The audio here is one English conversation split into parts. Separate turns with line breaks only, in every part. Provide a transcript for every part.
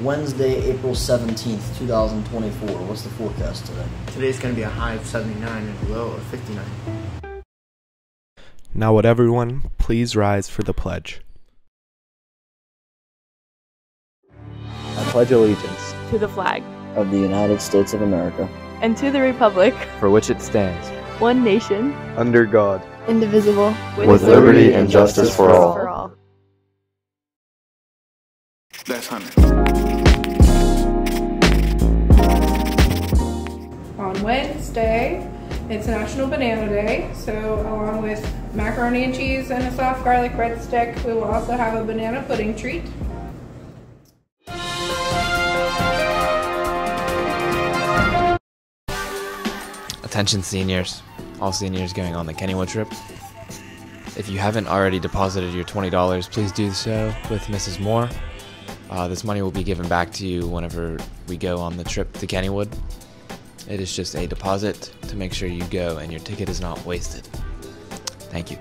Today is Wednesday, April 17th, 2024. What's the forecast today?
Today's going to be a high of 79 and a low of 59.
Now, would everyone please rise for the pledge?
I pledge allegiance
to the flag
Of the United States of America.
and to the republic,
for which it stands,
one nation,
under God,
indivisible,
With liberty and justice for all.
For all.
That's Hunter.
on Wednesday. It's National Banana Day, so along with macaroni and cheese and a soft garlic breadstick, we will also have a banana pudding treat.
Attention seniors, all seniors going on the Kennywood trip. If you haven't already deposited your $20, please do so with Mrs. Moore. Uh, this money will be given back to you whenever we go on the trip to Kennywood. It is just a deposit to make sure you go and your ticket is not wasted. Thank you.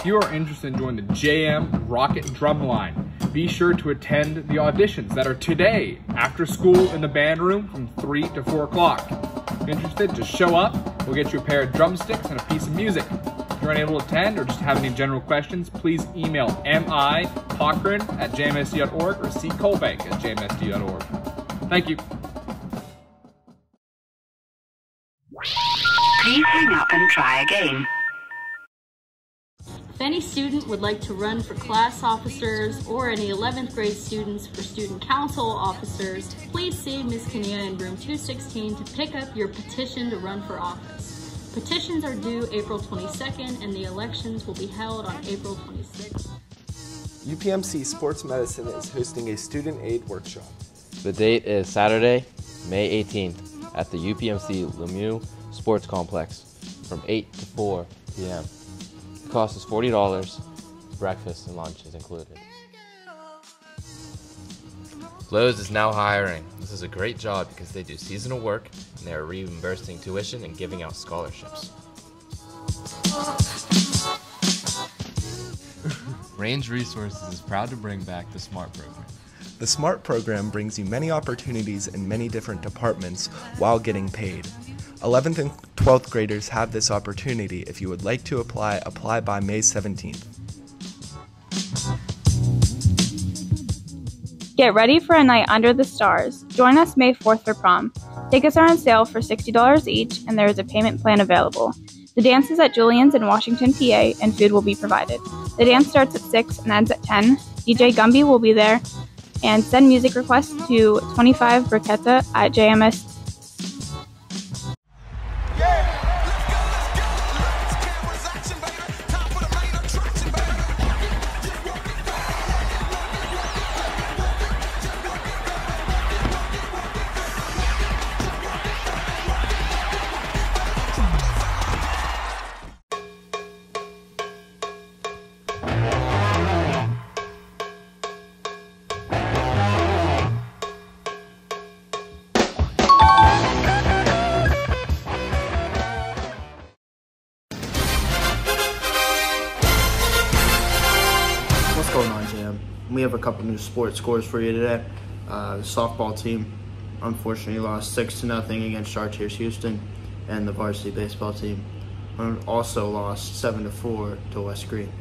If you are interested in joining the JM Rocket Drumline, be sure to attend the auditions that are today after school in the band room from 3 to 4 o'clock. If you're interested, just show up. We'll get you a pair of drumsticks and a piece of music. If you're unable to attend or just have any general questions, please email mi.cochran at jmsd.org or ccolbank at jmsd.org. Thank you.
Please hang up and try again.
If any student would like to run for class officers or any 11th grade students for student council officers, please see Ms. Kania in room 216 to pick up your petition to run for office. Petitions are due April 22nd and the elections will be held on April 26th.
UPMC Sports Medicine is hosting a student aid workshop.
The date is Saturday, May 18th at the UPMC Lemieux Sports Complex from 8 to 4 p.m. The cost is $40. Breakfast and lunch is included.
Lowe's is now hiring. This is a great job because they do seasonal work and they are reimbursing tuition and giving out scholarships.
Range Resources is proud to bring back the SMART program.
The SMART program brings you many opportunities in many different departments while getting paid. 11th and 12th graders have this opportunity. If you would like to apply, apply by May 17th.
Get ready for a night under the stars. Join us May 4th for prom. Tickets are on sale for $60 each, and there is a payment plan available. The dance is at Julian's in Washington, PA, and food will be provided. The dance starts at 6 and ends at 10. DJ Gumby will be there, and send music requests to 25 Briquetta at JMS
We have a couple new sports scores for you today. Uh, the softball team unfortunately lost six to nothing against Chartiers Houston, and the varsity baseball team also lost seven to four to West
Greene.